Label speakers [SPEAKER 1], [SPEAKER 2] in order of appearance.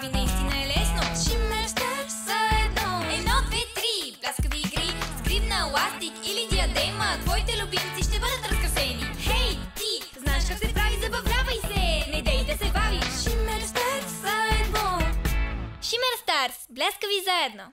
[SPEAKER 1] прави наистина е лесно. Ще мечташ едно. Едно, две, три, пляскави игри Скривна, ластик или диадема. Твоите любимци ще бъдат разкъсени. Хей, ти, знаеш как се прави, забавлявай се. Не дей да се бавиш. Шимер са едно. Шимер Старс, бляскави заедно.